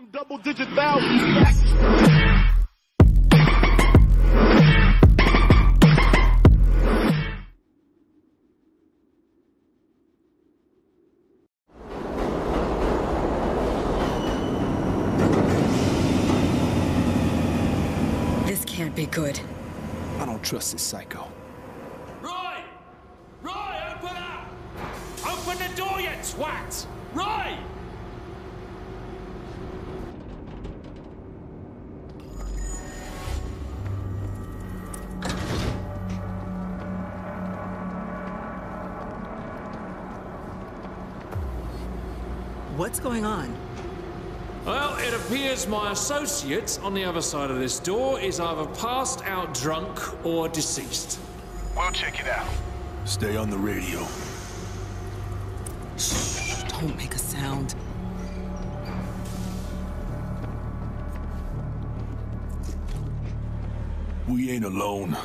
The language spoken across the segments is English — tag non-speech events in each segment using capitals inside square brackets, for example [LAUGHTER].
Counting double digit thousands. This can't be good. I don't trust this psycho. Roy! Roy, open up! Open the door, you twat! Roy! What's going on? Well, it appears my associate on the other side of this door is either passed out drunk or deceased. We'll check it out. Stay on the radio. Shh, don't make a sound. We ain't alone.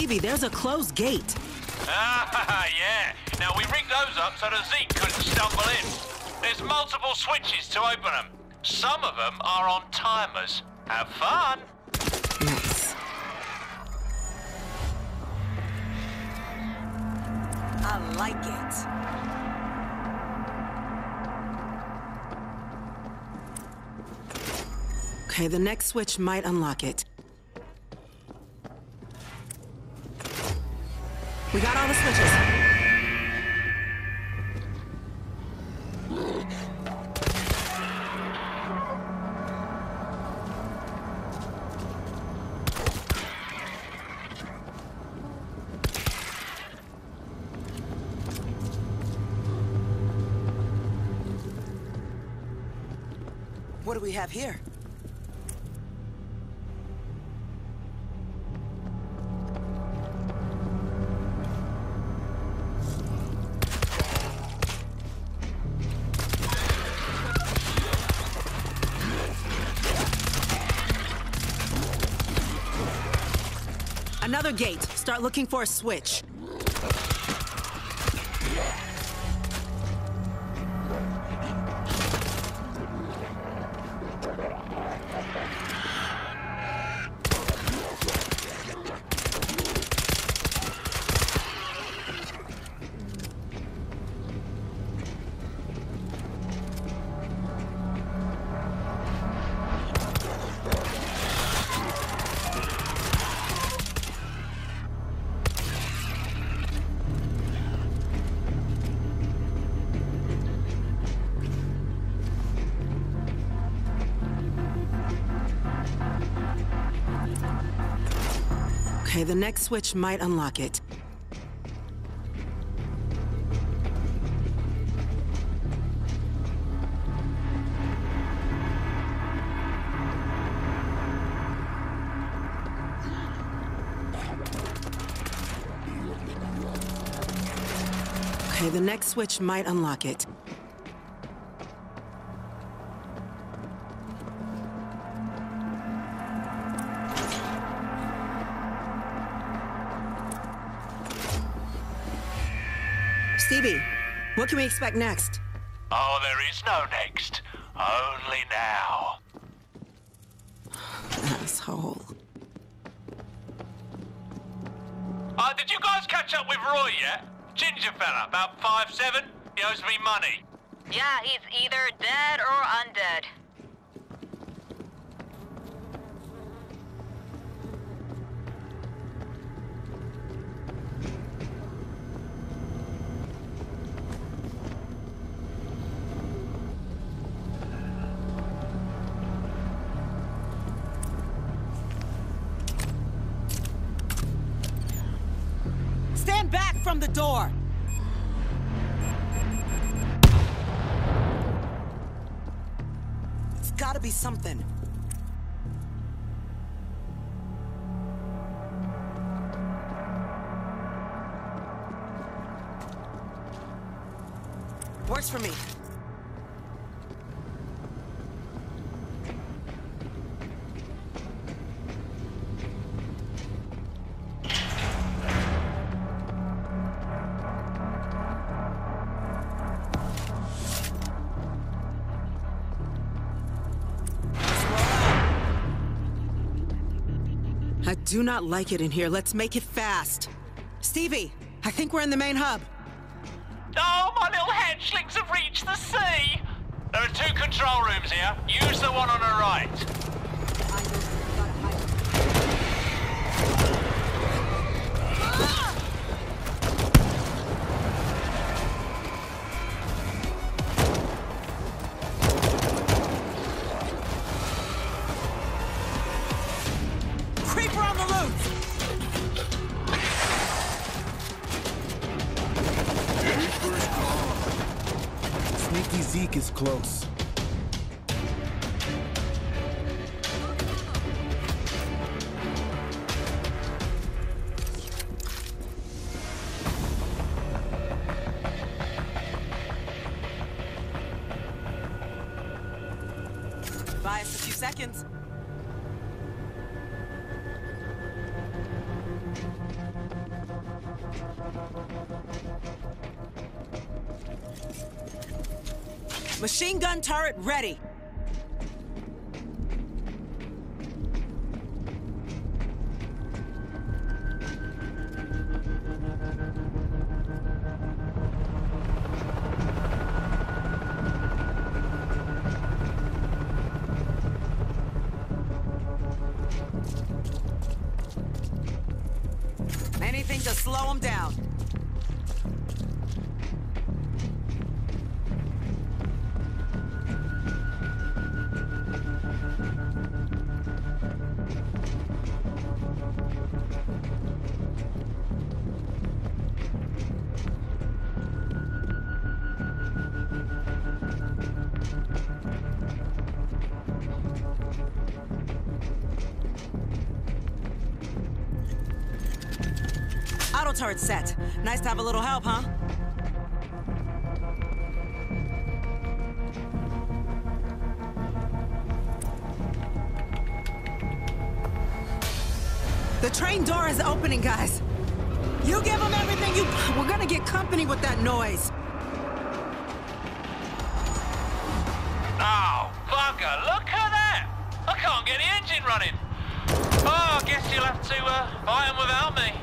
Stevie, there's a closed gate. Ah, [LAUGHS] yeah. Now, we rigged those up so the Zeke couldn't stumble in. There's multiple switches to open them. Some of them are on timers. Have fun. Nice. I like it. Okay, the next switch might unlock it. We got all the switches. Another gate. Start looking for a switch. The next switch might unlock it. Okay, the next switch might unlock it. What can we expect next? Oh, there is no next. Only now. [SIGHS] Asshole. Uh, did you guys catch up with Roy yet? Ginger fella, about five seven. He owes me money. Yeah, he's either dead or undead. The door! It's gotta be something. Do not like it in here. Let's make it fast. Stevie, I think we're in the main hub. Oh, my little hatchlings have reached the sea! There are two control rooms here. Use the one on the right. Machine gun turret ready. Turret set. Nice to have a little help, huh? The train door is opening, guys. You give them everything you... [SIGHS] We're gonna get company with that noise. Oh, bugger, look at that! I can't get the engine running. Oh, I guess you'll have to uh, buy them without me.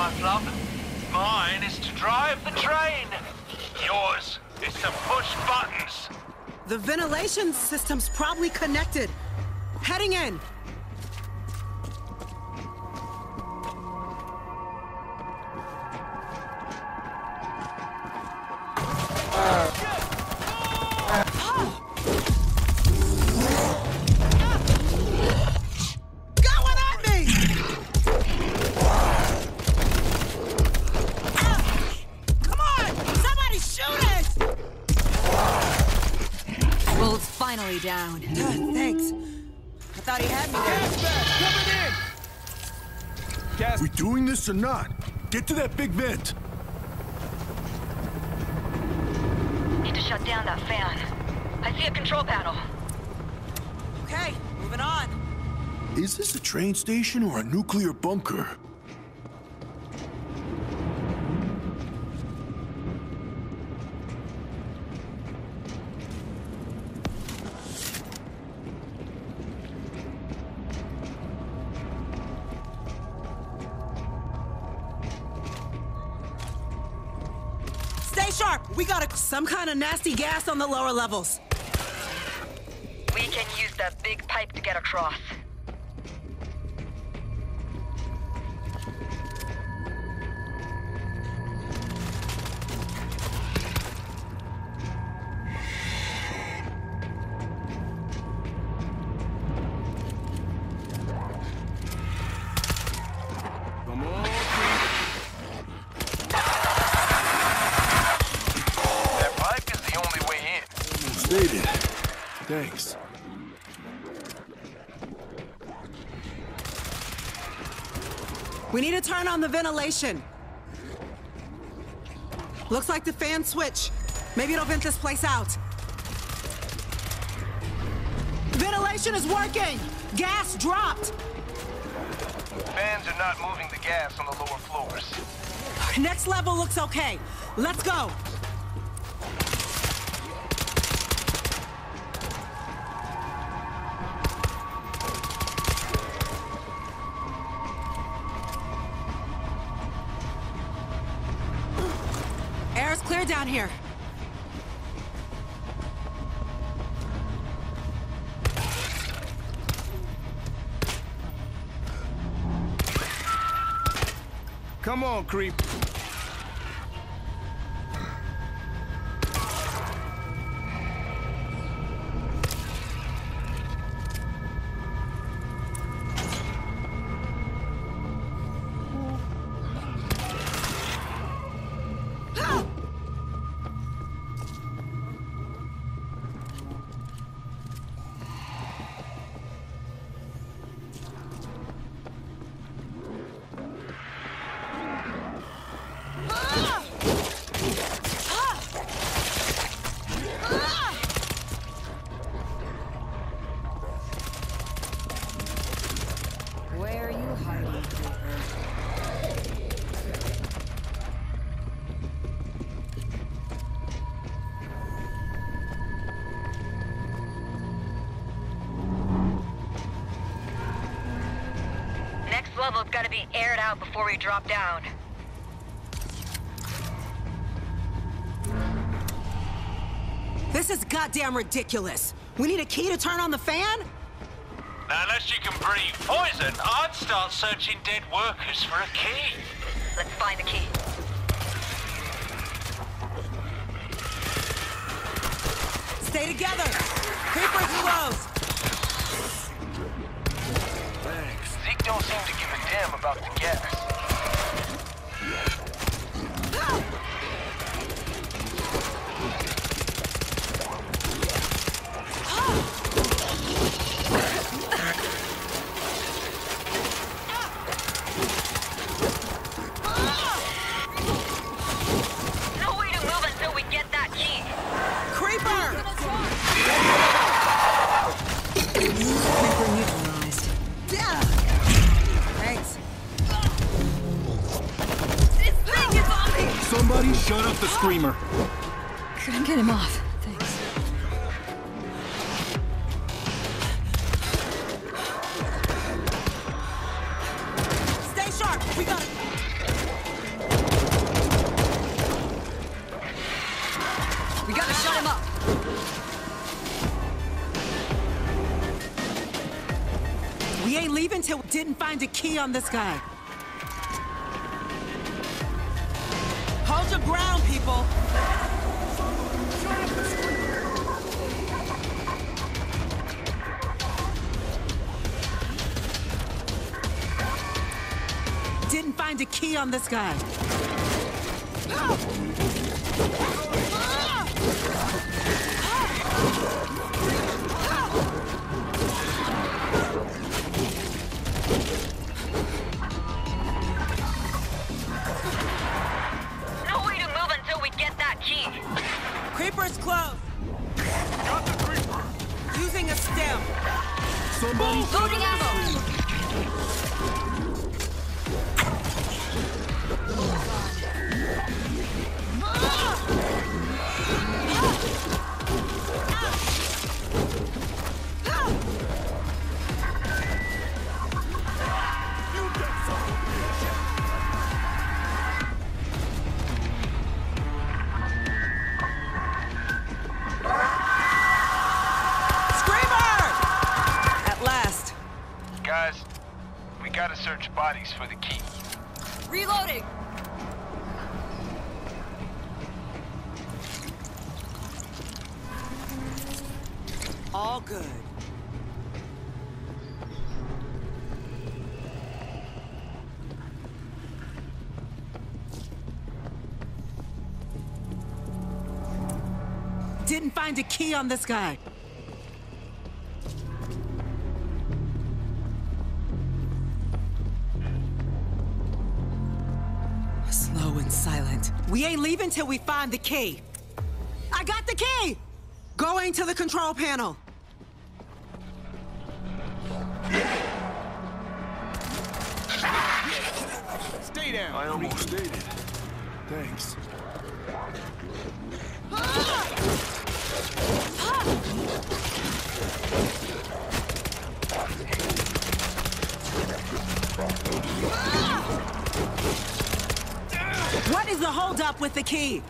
Calling life, love. Mine is to drive the train. Yours is to push buttons. The ventilation system's probably connected. Heading in. Or not? Get to that big vent. Need to shut down that fan. I see a control panel. Okay, moving on. Is this a train station or a nuclear bunker? Sharp. We got a, some kind of nasty gas on the lower levels. We can use that big pipe to get across. Ventilation. Looks like the fan switch. Maybe it'll vent this place out. Ventilation is working! Gas dropped! Fans are not moving the gas on the lower floors. Next level looks okay. Let's go! Here. Come on, Creep. Gotta be aired out before we drop down. This is goddamn ridiculous. We need a key to turn on the fan? Now, unless you can breathe poison, I'd start searching dead workers for a key. Let's find the key. Stay together. Creepers close. Don't seem to give a damn about the gas. Shut up the screamer. Couldn't get him off. Thanks. Stay sharp. We got it. We gotta shut him up. We ain't leaving till we didn't find a key on this guy. Your ground, people. Didn't find a key on this guy. For the key. Reloading. All good. Didn't find a key on this guy. We ain't leaving till we find the key. I got the key! Going to the control panel. Stay down. I almost did it. Thanks. Ah! Ah! What is the holdup with the key?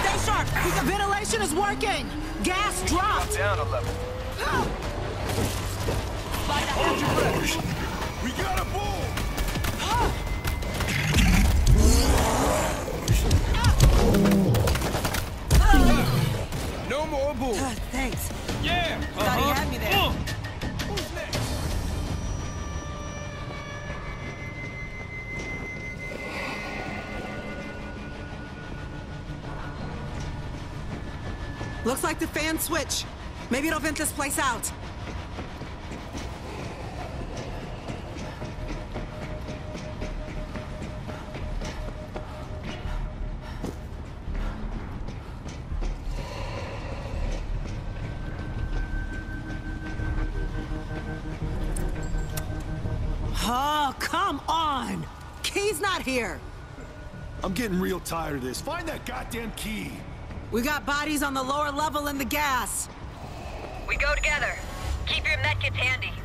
Stay sharp! The ventilation is working! Gas dropped! Down a level. We got a bull. No more bull. Uh, thanks. Yeah. Had me there. Uh. Who's switch. Maybe it'll vent this place out. Oh, come on! Key's not here. I'm getting real tired of this. Find that goddamn key. We got bodies on the lower level in the gas. We go together. Keep your medkits handy.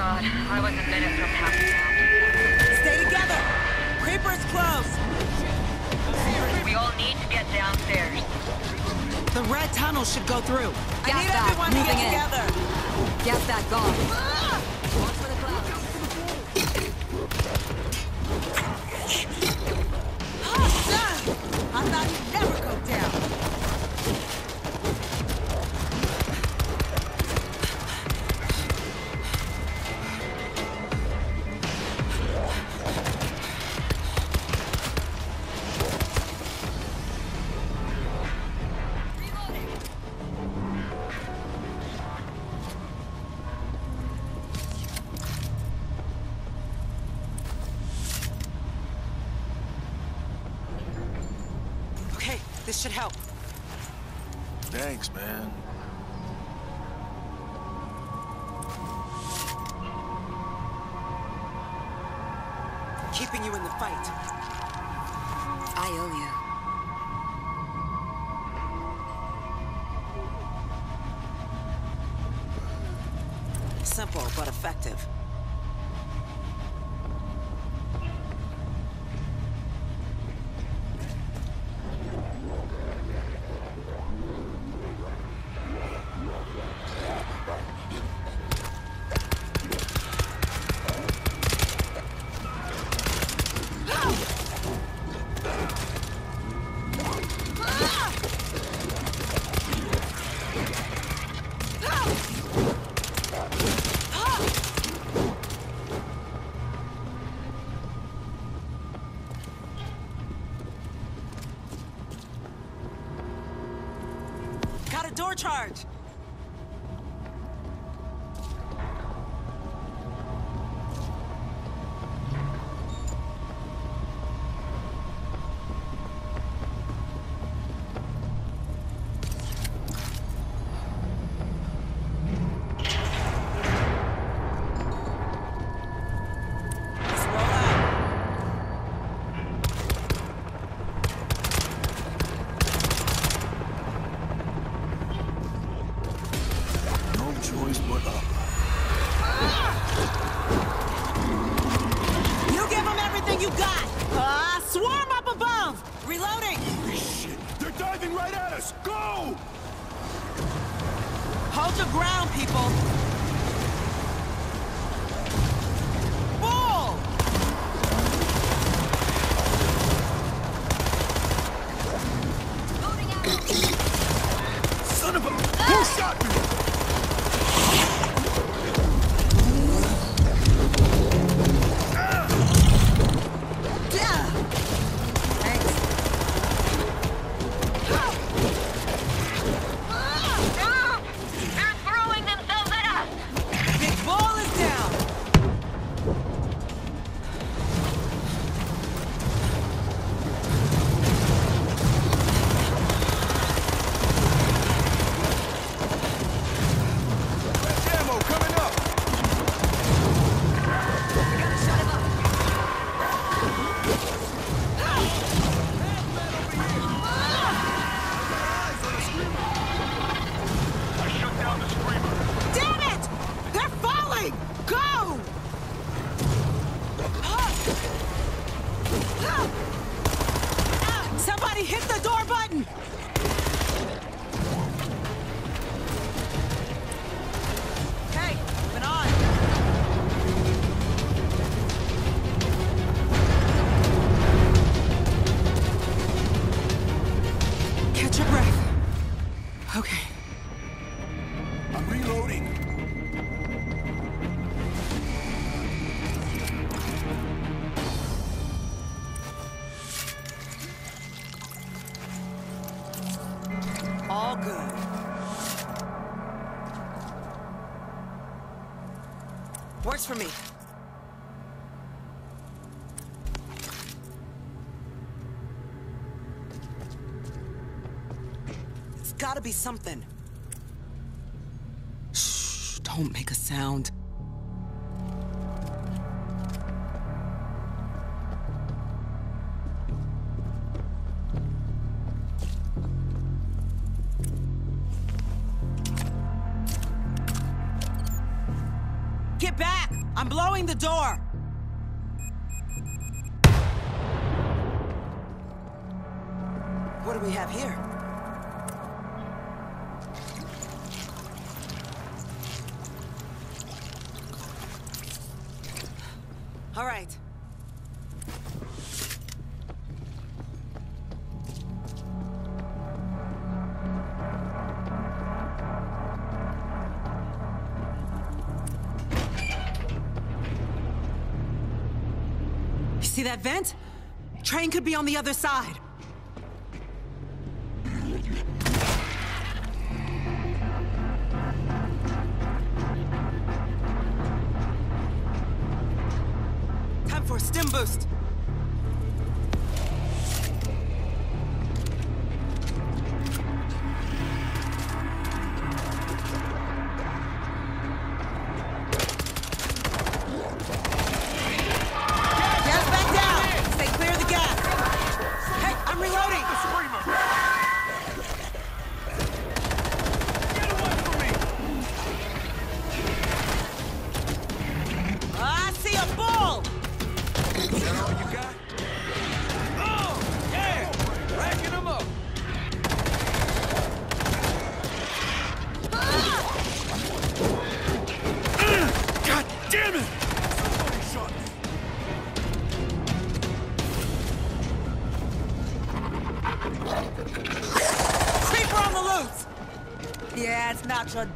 God. I was a minute from passing out. Stay together! Creeper's close! We all need to get downstairs. The red tunnel should go through. I need that. everyone to Moving get in. together. Gas that gone. Watch Keeping you in the fight. I owe you. Simple but effective. Be something. Shh, don't make a sound. Get back! I'm blowing the door! What do we have here? That vent? Train could be on the other side.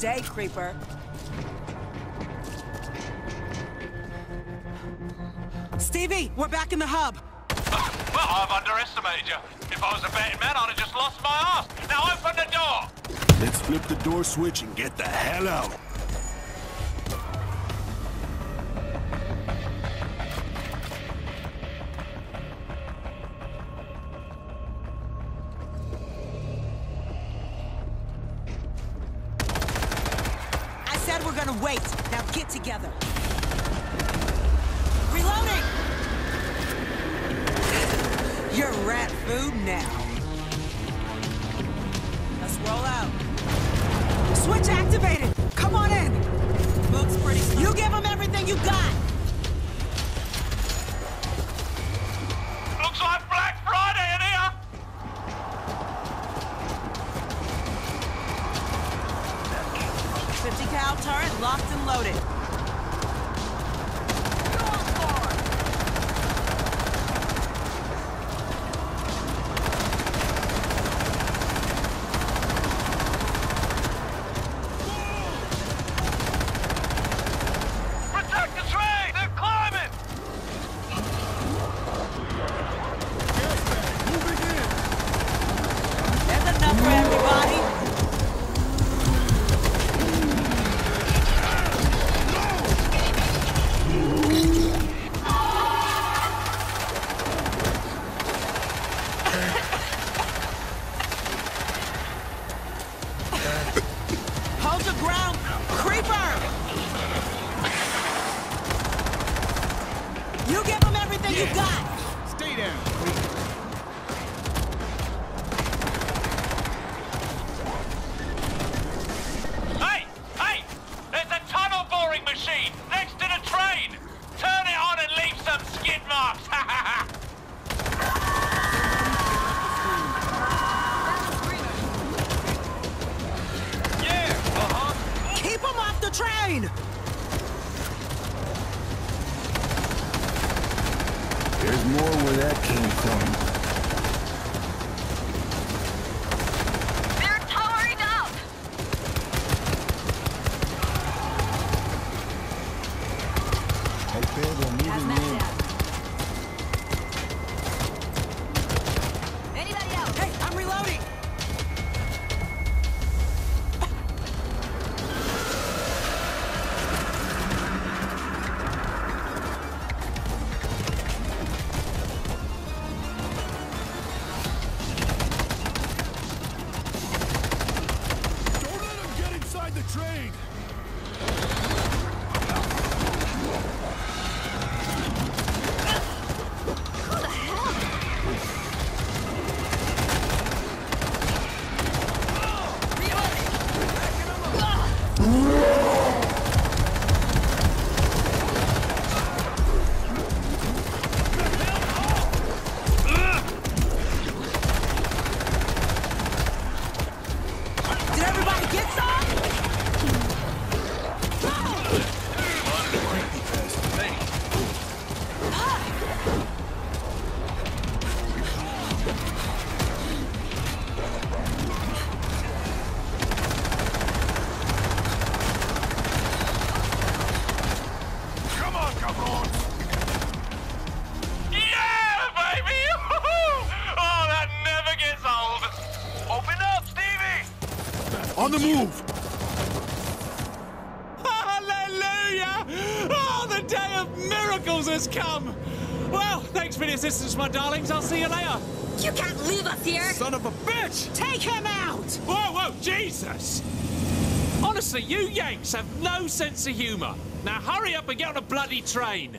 Day, creeper. Stevie, we're back in the hub. Well, I've underestimated you. If I was a betting man, I'd have just lost my ass. Now open the door! Let's flip the door switch and get the hell out. We're gonna wait. Now get together. Reloading! You're rat food now. Let's roll out. Switch activated! Come on in! Moves pretty slow. You give them everything you got! Locked and loaded. Aí pega o amigo meu. You Yanks have no sense of humor. Now hurry up and get on a bloody train.